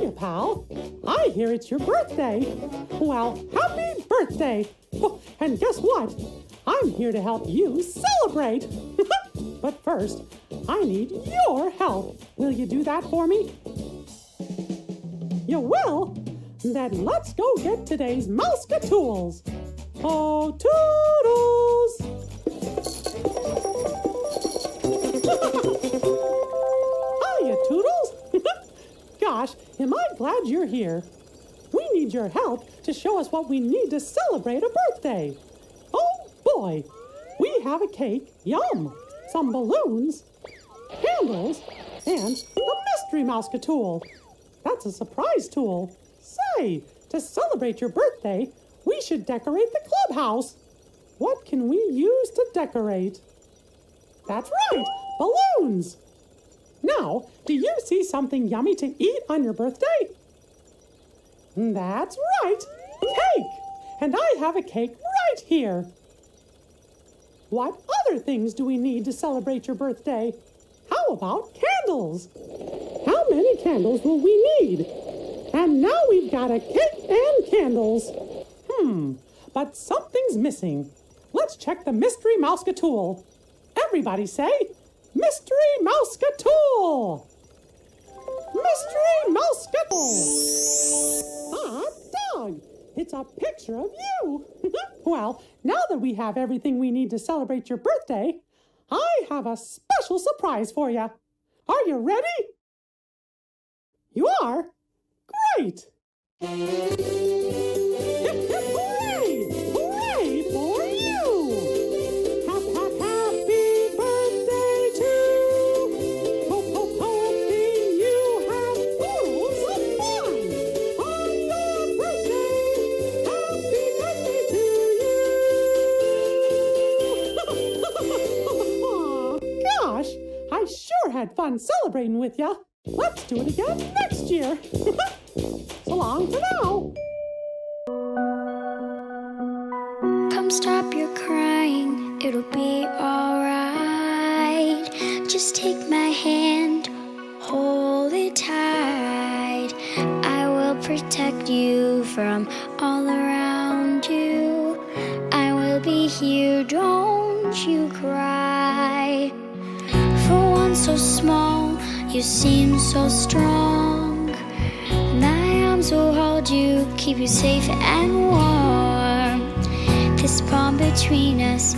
Hiya, pal. I hear it's your birthday. Well, happy birthday. Oh, and guess what? I'm here to help you celebrate. but first, I need your help. Will you do that for me? You will? Then let's go get today's Mouseketools. Oh, toodles! am I glad you're here. We need your help to show us what we need to celebrate a birthday. Oh boy, we have a cake, yum, some balloons, candles, and a mystery Mouseketool. That's a surprise tool. Say, to celebrate your birthday, we should decorate the clubhouse. What can we use to decorate? That's right, balloons. Now, do you see something yummy to eat on your birthday? That's right, cake. And I have a cake right here. What other things do we need to celebrate your birthday? How about candles? How many candles will we need? And now we've got a cake and candles. Hmm, but something's missing. Let's check the mystery Mouseketool. Everybody say, Mystery Mouseketool! Mystery Mouseketool! Ah, dog! It's a picture of you! well, now that we have everything we need to celebrate your birthday, I have a special surprise for you. Are you ready? You are? Great! Sure had fun celebrating with ya. Let's do it again next year. so long for now. Come stop your crying, it'll be alright. Just take my hand, hold it tight. I will protect you from all around you. I will be here, don't you cry. You seem so strong. My arms will hold you, keep you safe and warm. This bond between us.